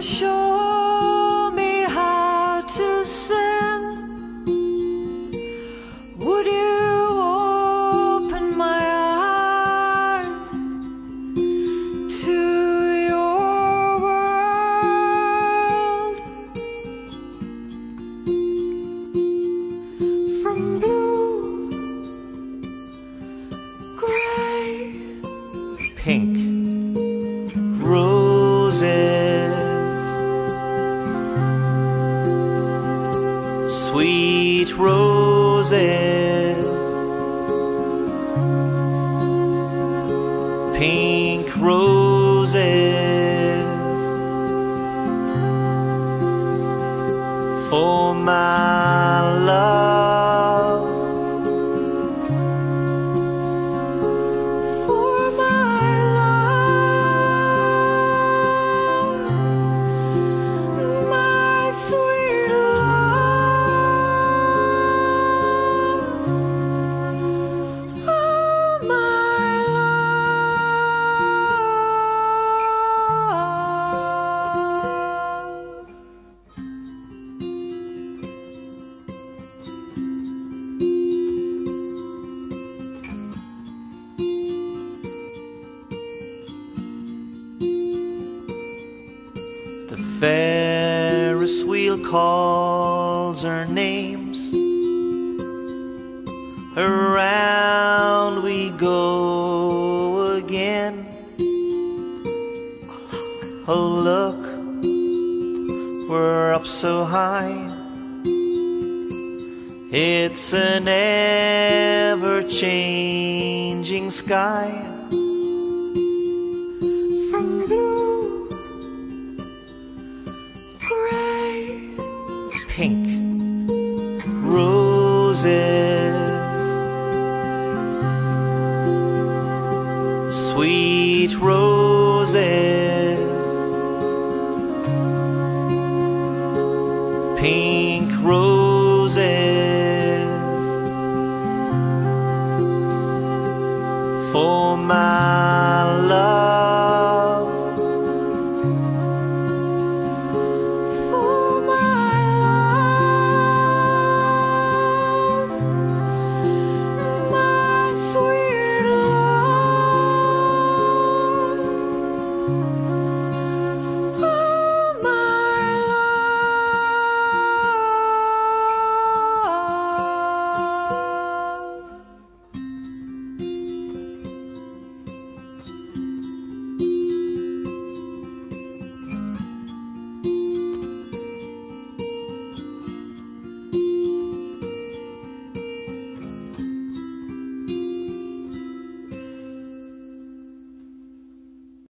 would sweet roses, pink roses for my love. Ferris wheel calls our names. Around we go again. Oh, look, we're up so high. It's an ever changing sky. pink. Roses, sweet roses, pink roses. For my.